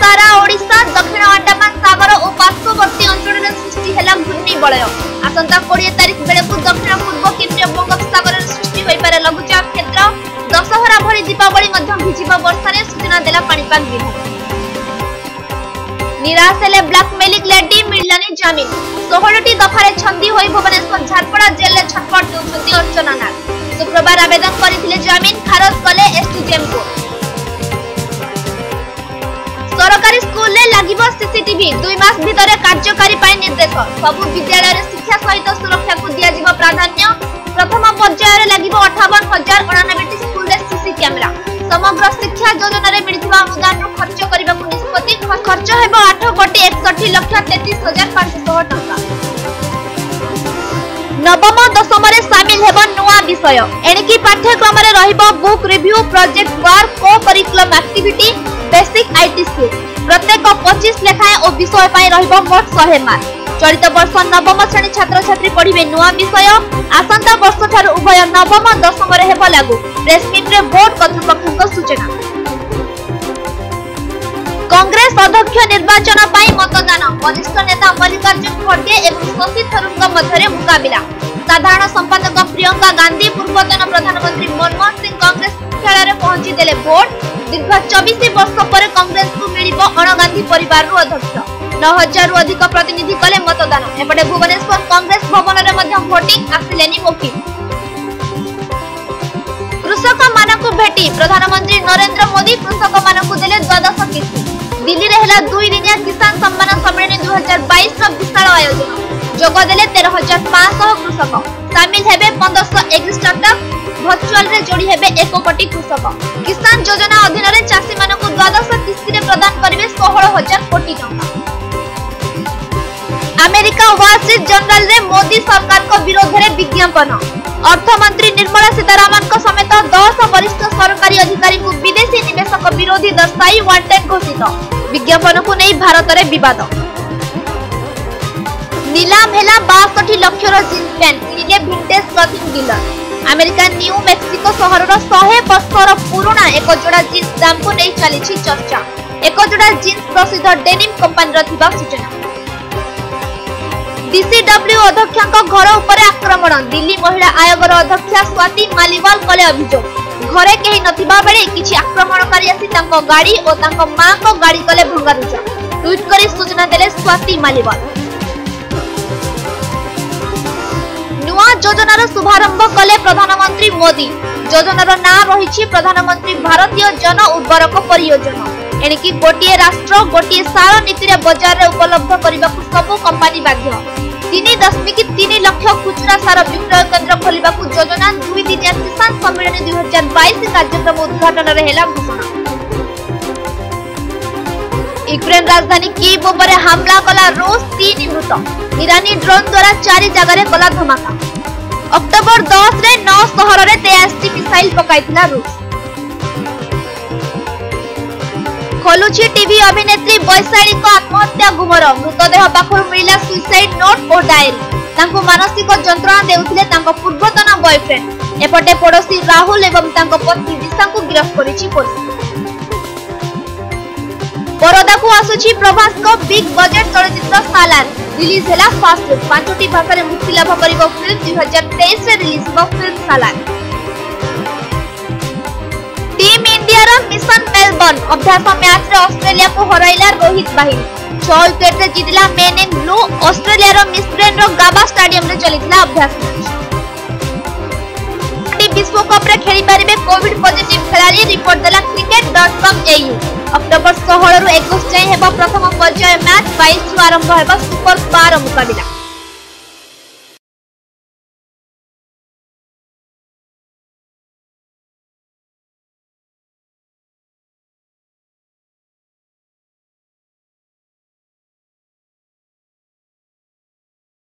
ସାରା ଓଡ଼ିଶା ଦକ୍ଷିଣ ଆଣ୍ଡାମାନ ସାଗର ଓ ପାର୍ଶ୍ୱବର୍ତ୍ତୀ ଅଞ୍ଚଳରେ ସୃଷ୍ଟି ହେଲା ଘୂର୍ଣ୍ଣି ବଳୟ ଆସନ୍ତା କୋଡ଼ିଏ ତାରିଖ ବେଳକୁ ଦକ୍ଷିଣ ପୂର୍ବ କେନ୍ଦ୍ରୀୟ ବଙ୍ଗୋପସାଗରରେ ସୃଷ୍ଟି ହୋଇପାରେ ଲଘୁଚାପ କ୍ଷେତ୍ର ଦଶହରା ଭଳି ଦୀପାବଳି ମଧ୍ୟ ଭିଜିବ ବର୍ଷାରେ ସୂଚନା ଦେଲା ପାଣିପାଗ ବିଭାଗ ନିରାଶ ହେଲେ ବ୍ଲାକମେଲିଂ ଲେଡି ମିଳିଲାନି ଜାମିନ ଷୋହଳଟି ଦଫାରେ ଛନ୍ଦି ହୋଇ ଭୁବନେଶ୍ୱର ଝାରପଡ଼ା ଜେଲରେ ଛଟପଟ ଦେଉଛନ୍ତି ଅର୍ଚ୍ଚନା ନାଗ ଶୁକ୍ରବାର ଆବେଦନ କରିଥିଲେ ଜାମିନ ଖାରଜ କଲେ ଏସ୍ଟିଜେଏମ୍ କୋର୍ଟ সরকারি স্কুলে লাগিব সিসিটিভি দুই মাস ভিতরে কার্যকারী পাই নির্দেশ সবু বিদ্যালয়ের শিক্ষা সহিত সুরক্ষাকে দিয়াযিব প্রাধান্য প্রথম পর্যায়ে লাগিব অঠাবন হাজার অনানবেটি স্কুলে সিসি ক্যামেরা সমগ্র শিক্ষা যোজনার মিলিথিবা অনুদান খরচ করা নিষ্পতি খরচ হব আঠ কোটি একষঠি লক্ষ তেত্রিশ হাজার পাঁচশহ টঙ্কা নবম দশমরে সামিল হব নূয়া বিষয় এণিকি পাঠ্যক্রমে রহব book review project work co curriculum activity basic ITC প্রত্যেক পঁচিশ লেখাଏଁ ଓ ବିଷୟ ପାଇଁ ରହିବ ମୋଟ ଶହେ ମାର୍କ চলিত বর্ষ নবম শ্রেণী ছাত্রছাত্রী পড়িবে নূয়া বিষয় আসন্তা বর্ষঠার উভয় নবম দশমরে হেব লাগু প্রেসমিটরে বোর্ড কর্তৃপক্ষ সূচনা কংগ্রেস অধ্যক্ষ নির্বাচন পাই মতদান বরিষ্ঠ নেতা মল্লিকার্জুন খড়গে এবং শশী থরুরঙ্ক মধ্যে মুকাবিলা সাধারণ সম্পাদক প্রিয়ঙ্কা গান্ধী পূর্বতন প্রধানমন্ত্রী মনমোহন সিং কংগ্রেস মুখ্যালয়ে পৌঁছিদেলে ভোট ଦୀର୍ଘ ଚବିଶ ବର୍ଷ ପରେ କଂଗ୍ରେସକୁ ମିଳିବ ଅଣଗାନ୍ଧୀ ପରିବାରରୁ ଅଧ୍ୟକ୍ଷ ନଅ ହଜାରରୁ ଅଧିକ ପ୍ରତିନିଧି କଲେ ମତଦାନ ଏପଟେ ଭୁବନେଶ୍ୱର କଂଗ୍ରେସ ଭବନରେ ମଧ୍ୟ ଭୋଟିଂ ଆସିଲେନି ମୁକିମ କୃଷକମାନଙ୍କୁ ଭେଟି ପ୍ରଧାନମନ୍ତ୍ରୀ ନରେନ୍ଦ୍ର ମୋଦି କୃଷକମାନଙ୍କୁ ଦେଲେ ଦ୍ୱାଦଶ କିସ୍ତି ଦିଲ୍ଲୀରେ ହେଲା ଦୁଇ ଦିନିଆ କିଷାନ ସମ୍ମାନ ସମ୍ମିଳନୀ ଦୁଇ ହଜାର ବାଇଶର ବିଶାଳ ଆୟୋଜନ ଯୋଗ ଦେଲେ ତେର ହଜାର ପାଞ୍ଚଶହ କୃଷକ ସାମିଲ ହେବେ ପନ୍ଦରଶହ ଏକୋଇଶ ଷ୍ଟାର୍ଟଅପ୍ भर्चुआल जोड़ी हेबे 1 कोटी कृषक किसान योजना अधीन रे चासी द्वादश किस्ती रे प्रदान करबे 16000 कोटी टका अमेरिका वासित जनरल रे मोदी सरकार को विरोध रे विज्ञापन अर्थमंत्री निर्मला सीतारामन को समेत दस वरिष्ठ सरकारी अधिकारी को विदेशी निवेशक विरोधी दस्ताई वांटेड घोषित विज्ञापन को नहीं भारत रे विवाद नीलाम हैला 62 लाख रो पैंट लिए vintage clothing dealer America New Mexico ସହରର ଶହେ ବର୍ଷର ପୁରୁଣା ଏକ ଯୋଡ଼ା ଜିନ୍ସ ଦାମକୁ ନେଇ ଚାଲିଛି ଚର୍ଚ୍ଚା ଏକ ଯୋଡ଼ା ଜିନ୍ସ ପ୍ରସିଦ୍ଧ ଡେନିମ୍ କମ୍ପାନୀର ଥିବା ସୂଚନା ଡିସିଡବ୍ଲ୍ୟୁ ଅଧ୍ୟକ୍ଷଙ୍କ ଘର ଉପରେ ଆକ୍ରମଣ ଦିଲ୍ଲୀ ମହିଳା ଆୟୋଗର ଅଧ୍ୟକ୍ଷା ସ୍ୱାତି ମାଲିୱାଲ କଲେ ଅଭିଯୋଗ ଘରେ କେହି ନଥିବା ବେଳେ କିଛି ଆକ୍ରମଣକାରୀ ଆସି ତାଙ୍କ ଗାଡ଼ି ଓ ତାଙ୍କ ମାଙ୍କ ଗାଡ଼ି କଲେ ଭଙ୍ଗାରୁଜା ଟ୍ୱିଟ୍ କରି ସୂଚନା ଦେଲେ ସ୍ୱାତି ମାଲିୱାଲ যোজনার শুভারম্ভ কলে প্রধানমন্ত্রী মোদি যোজনার নাঁ রয়েছে প্রধানমন্ত্রী ভারতীয় জন উর্বরক পরিযোজনা এণিকি গোটিয়ে রাষ্ট্র গোটিয়ে সার নীতিরে বজারে উপলব্ধ করা সবু কোম্পানি বাধ্য তিন দশমিক তিন লক্ষ খুচরা সার বিক্রয় কেন্দ্র খোলা যোজনা দুই দিনিয়া কিষান সম্মিলনী দুই হাজার বাইশ কার্যক্রম উদ্ঘাটনের হল ঘোষণা ইউক্রেন রাজধানী কিভ উপরে হামলা কলা রুষ তিন মৃত ইরানি ড্রোন দ্বারা চারি জায়গায় কলা ধমাকা অক্টোবর দশরে নৌ সহরের তেয়াশটি মিসাইল পকাইলা রুষ খোলুছি টিভি অভিনেত্রী বৈশাণীক আত্মহত্যা গুমর মৃতদেহ পাখর মিলা সুইসাইড নোট ও ডায়েরি ତାଙ୍କୁ ମାନସିକ ଯନ୍ତ୍ରଣା ଦେଉଥିଲେ ତାଙ୍କ ପୂର୍ବତନ ବୟଫ୍ରେଣ୍ଡ ଏପଟେ ପଡ଼ୋଶୀ ରାହୁଲ ଏବଂ ତାଙ୍କ ପତ୍ନୀ ଦିଶାଙ୍କୁ ଗିରଫ କରିଛି ପୋଲିସ ପରଦାକୁ ଆସୁଛି ପ୍ରଭାସଙ୍କ ବିଗ୍ ବଜେଟ୍ ଚଳଚ୍ଚିତ୍ର ସାଲାର ରିଲିଜ୍ ହେଲା ଫାଷ୍ଟ ଲୁକ୍ ପାଞ୍ଚଟି ଭାଷାରେ ମୁକ୍ତିଲାଭ କରିବ ଫିଲ୍ମ ଦୁଇ ହଜାର ତେଇଶରେ ରିଲିଜ୍ ହେବ ଫିଲ୍ମ ସାଲାର ଟିମ୍ ଇଣ୍ଡିଆର ମିଶନ ମେଲବର୍ଣ୍ଣ ଅଭ୍ୟାସ ମ୍ୟାଚ୍ରେ ଅଷ୍ଟ୍ରେଲିଆକୁ ହରାଇଲା ରୋହିତ ବାହିନୀ ଛଅ ୱିକେଟ୍ରେ ଜିତିଲା ମେନ୍ ଇନ୍ ବ୍ଲୁ ଅଷ୍ଟ୍ରେଲିଆର ମିସ୍ବ୍ରେନ୍ର ଗାବା ଷ୍ଟାଡିୟମରେ ଚାଲିଥିଲା ଅଭ୍ୟାସ ମ୍ୟାଚ୍ ବିଶ୍ୱକପ ରେ ଖେଳିପାରିବେ କୋଭିଡ ପଜିଟିଭ ଖେଳାଳି ରିପୋର୍ଟ ଦେଲା cricket dot com AU October ଷୋହଳରୁ ଏକୋଇଶ ଯାଏଁ ହେବ ପ୍ରଥମ ପର୍ଯ୍ୟାୟ ମ୍ୟାଚ୍ ବାଇଶରୁ ଆରମ୍ଭ ହେବ ସୁପର ପାର ମୁକାବିଲା